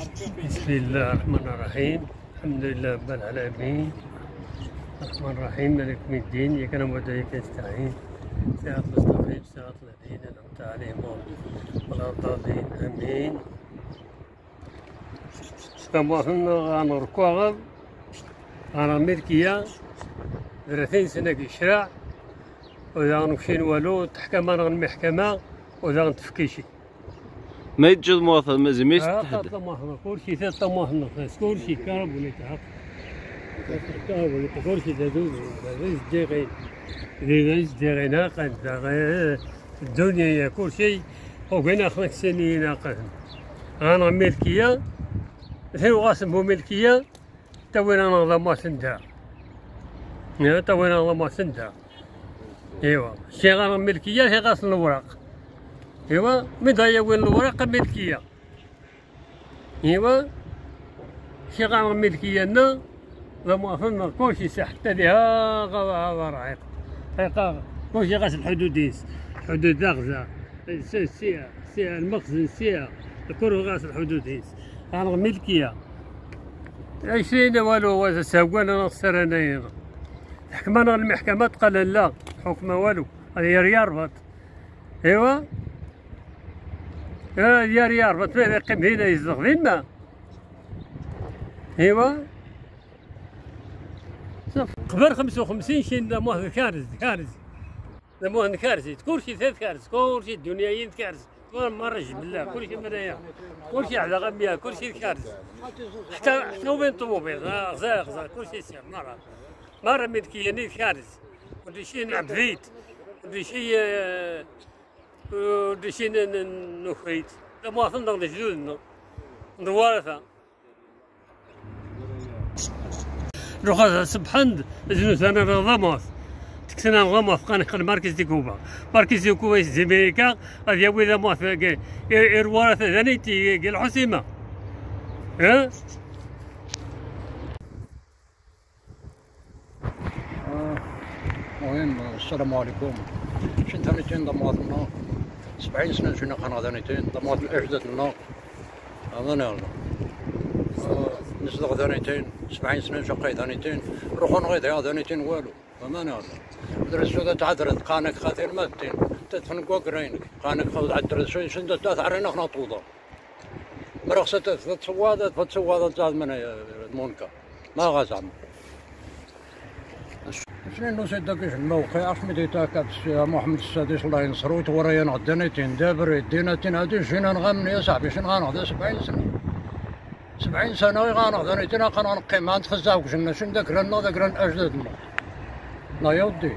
بسم الله الرحمن الرحيم. الحمد لله رب العالمين. الرحمن الرحيم. مالك يوم الدين. إياك نعبد وإياك نستعين. صراط المستقيم صراط الذين أنعمت عليهم. ولا الضالين. آمين. كما وصلنا غنركوها أنا ملكية. 30 سنة كيشرع. وإذا غنمشي والو تحكم المحكمة وإذا غنتفكيشي. ما يتجد مواطن ما زميش تحدد طموحنا كلشي ثلاث طموحنا كلشي كرب ولا تعب كرب ولا كلشي دادو زديغي ديغي زديغي ناقن الدنيا. هي كلشي وقينا خلق سنين ناقن أنا ملكية. هي غاسم بو ملكية. توينا نغضى ما سندا توينا نغضى ما سندا ايوا شي الوراق. ايوا من ضايا وين الورقه ملكيه ايوا شي ملكيه لنا لا موافقنا كلشي حتى ليها غرايق حقيقة كلشي غاس الحدوديس حدود غزة سي سي المخزن سي كل غاس الحدوديس غير ملكيه عشرين والو ساقوانا نخسر انايا حكمنا المحكمة قال لا حكم والو هذه ريال ايوا يا يا ربط يقيم هنا يزغ ذمة ايوا صف قبل خمسة وخمسين شين دموه كارز كارز كارز كلشي ثلاث كارز كلشي الدنيايين كارز مرج بالله كلشي مرايا كلشي على غمية كلشي كارز حتى حتى وين طوموبيل غزا غزا كلشي يصير. مرة مرة ملكية كارز ودي شي نلعب فيت. ودي شي ودشين نفريت ما صندوق لجدودنا نوارثة. روح سبحان جنوس أنا رضموس تكسنا غموس قان قال مركز دي كوبا. مركز دي كوبا زميكا هذا يوي ذا موث الورثة ذنيتي قال حسيمة. ها المهم السلام عليكم. شنت هنيتين ضماتنا سبعين سنة شنو قناة هنيتين ضمات الأجداد لنا هذا يلا نصدق ذانيتين سبعين سنة شقيت ذانيتين روحوا نغيد يا ذانيتين والو أمان يلا درسوا ذا تعذرت قانك خاطر ماتين تدفن قوقرينك قانك خذ عدرت شوي شنت تاثعرين خناطوضة مرخصة تسوادة تسوادة زاد من مونكا ما غازم شنو نو سيدك الموقع؟ أش مدي محمد السادس الله ينصرو توريا نعدنيتين دابر ديناتين هادي شنو نغمن يا صاحبي شنو غنهضر 70 سنة. 70 سنة غنهضر نيتين قنان قيمة نتفزاوك شنو شنو ذاك لنا ذاك اجدادنا لا يودي